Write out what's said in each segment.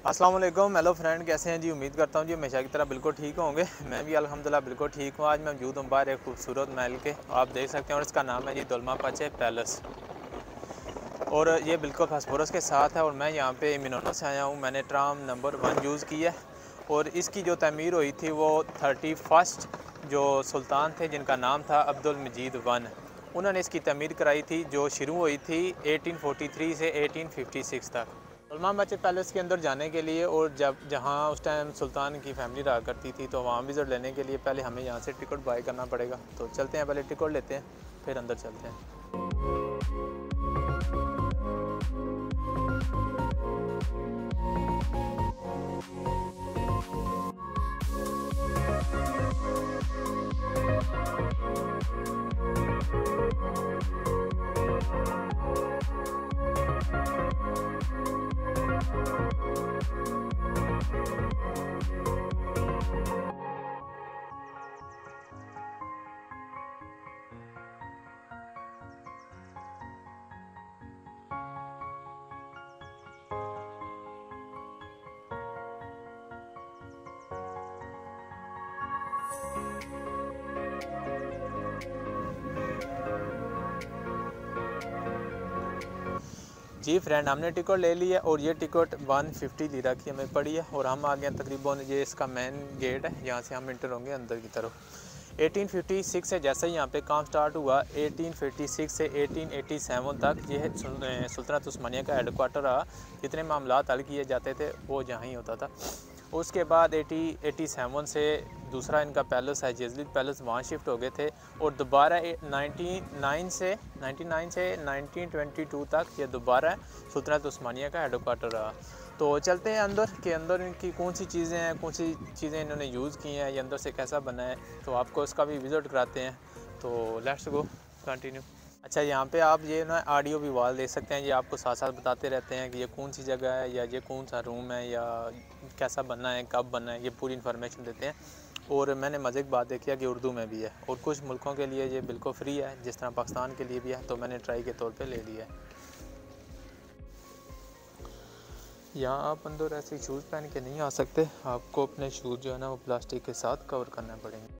अस्सलाम वालेकुम hello friend, कैसे हैं जी? उम्मीद करता हूँ जी हमेशा की तरह बिल्कुल ठीक होंगे। मैं भी अल्हम्दुलिल्लाह बिल्कुल ठीक हूँ। आज मैं मौजूद हूँ बाहर एक खूबसूरत महल के। आप देख सकते हैं और इसका नाम है जी दुलमा पचे पैलेस। और ये बिल्कुल फास्फोरस के साथ है और मैं यहाँ पे मिनोनो से आया हूँ। मैंने ट्राम नंबर वन यूज़ की है और इसकी जो तमीर हुई थी वो थर्टी फ़र्स्ट जो सुल्तान थे, जिनका नाम था अब्दुल मजीद वन। उन्होंने इसकी तमीर कराई थी जो शुरू हुई थी 1843 से 1856 तक। सलमान बच्चे पैलेस के अंदर जाने के लिए और जब, जहाँ उस टाइम सुल्तान की फैमिली रहा करती थी तो वहाँ विज़िट लेने के लिए पहले हमें यहाँ से टिकट बाई करना पड़ेगा। तो चलते हैं, पहले टिकट लेते हैं, फिर अंदर चलते हैं। जी फ्रेंड हमने टिकट ले ली है और ये टिकट 150 लीरा की हमें पड़ी है और हम आ गए तकरीबन ये इसका मेन गेट है यहाँ से हम इंटर होंगे अंदर की तरफ़। 1856 से जैसे ही यहाँ पे काम स्टार्ट हुआ 1856 से 1887 तक ये सुल्तनत उस्मानिया का हेडकोार्टर रहा। जितने मामला हल किए जाते थे, वो यहाँ ही होता था। उसके बाद 80 87 से दूसरा इनका पैलेस है जेजलिद पैलेस, वहाँ शिफ्ट हो गए थे। और दोबारा 99 से 99 से 1922 तक ये दोबारा सुल्तनत उस्मानिया का हेडोक्वार्टर रहा। तो चलते हैं अंदर के अंदर इनकी कौन सी चीज़ें हैं, कौन सी चीज़ें इन्होंने यूज़ की हैं, ये अंदर से कैसा बना है। तो आपको इसका भी विज़िट कराते हैं। तो लेट्स गो कंटिन्यू अच्छा यहाँ पे आप ये ना ऑडियो भी वाल दे सकते हैं, ये आपको साथ साथ बताते रहते हैं कि ये कौन सी जगह है या ये कौन सा रूम है या कैसा बनना है, कब बनना है, ये पूरी इन्फॉर्मेशन देते हैं। और मैंने मज़े की बात देखी है कि उर्दू में भी है और कुछ मुल्कों के लिए ये बिल्कुल फ्री है, जिस तरह पाकिस्तान के लिए भी है तो मैंने ट्राई के तौर पर ले लिया है। यहाँ आप अंदर ऐसे शूज़ पहन के नहीं आ सकते, आपको अपने शूज़ जो है ना वो प्लास्टिक के साथ कवर करना पड़ेंगे।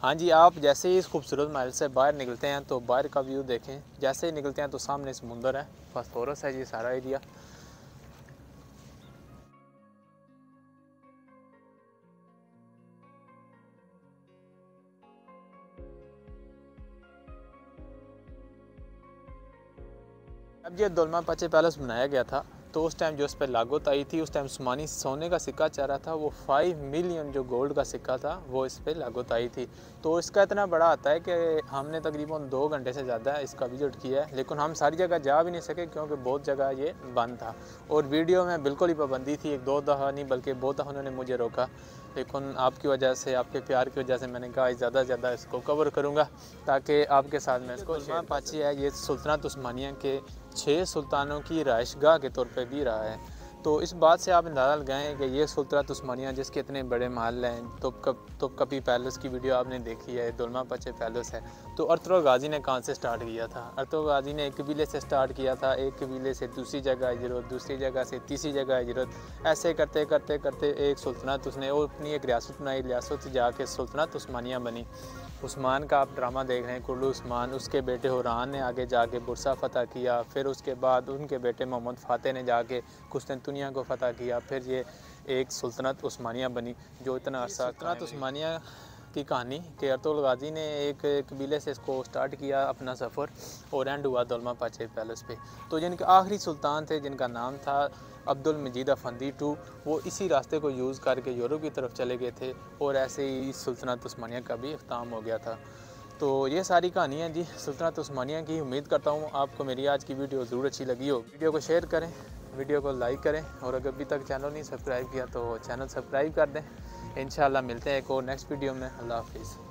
हाँ जी, आप जैसे ही इस खूबसूरत महल से बाहर निकलते हैं तो बाहर का व्यू देखें। जैसे ही निकलते हैं तो सामने समुंदर है। फॉस्फोरस है ये सारा एरिया। अब ये दोलमा पचे पैलेस बनाया गया था। तो उस टाइम जो उस पर लागत आई थी उस टाइम उस्मानी सोने का सिक्का चाह रहा था वो फाइव मिलियन जो गोल्ड का सिक्का था वो इस पर लागत आई थी। तो इसका इतना बड़ा आता है कि हमने तकरीबन दो घंटे से ज़्यादा इसका विज़िट किया है लेकिन हम सारी जगह जा भी नहीं सके क्योंकि बहुत जगह ये बंद था। और वीडियो में बिल्कुल ही पाबंदी थी एक दो दफ़ा नहीं बल्कि बहुत दफ़ा उन्होंने मुझे रोका। लेकिन आपकी वजह से आपके प्यार की वजह से मैंने कहा ज़्यादा से ज़्यादा इसको कवर करूँगा ताकि आपके साथ में इसको पाची है ये सुल्तानत उस्मानिया के छः सुल्तानों की राइशगाह के तौर पर भी रहा है। तो इस बात से आप अंदाज़ा लगाएँ कि ये सुल्तनत उस्मानिया, जिसके इतने बड़े महल हैं तो कपी पैलेस की वीडियो आपने देखी है, दुलमा पचे पैलेस है तो अरतुल गाजी ने कहाँ से स्टार्ट किया था? अरतुल गाजी ने एक कबीले से स्टार्ट किया था, एक कबीले से दूसरी जगह हिजरत दूसरी जगह से तीसरी जगह हिजरत ऐसे करते करते करते एक सुल्तनत उसने वो अपनी एक रियासत बनाई, रियासत जाके सुल्तनत उस्मानिया बनी। उस्मान का आप ड्रामा देख रहे हैं कुल्लू उस्मान उसके बेटे हुरान ने आगे जाके बुरसा फ़तह किया फिर उसके बाद उनके बेटे मोहम्मद फ़ातह ने जाके कुस्तनतुनिया को फ़तह किया फिर ये एक सुल्तनत उस्मानिया बनी जो इतना अरसा सुल्तनत उस्मानिया की कहानी। कि अरतुल गाजी ने एक कबीले से इसको स्टार्ट किया अपना सफ़र और एंड हुआ दौलमा पाचे पैलेस पे। तो जिनके आखिरी सुल्तान थे, जिनका नाम था अब्दुल मजीद अफंदी टू, वो इसी रास्ते को यूज़ करके यूरोप की तरफ़ चले गए थे और ऐसे ही सुल्तनत उस्मानिया का भी अख्ताम हो गया था। तो ये सारी कहानियाँ जी, सुल्तनत उस्मानिया की। उम्मीद करता हूँ आपको मेरी आज की वीडियो ज़रूर अच्छी लगी हो। वीडियो को शेयर करें, वीडियो को लाइक करें और अगर अभी तक चैनल नहीं सब्सक्राइब किया तो चैनल सब्सक्राइब कर दें। इन मिलते हैं एक और नेक्स्ट वीडियो में। अल्लाह हाफिज़।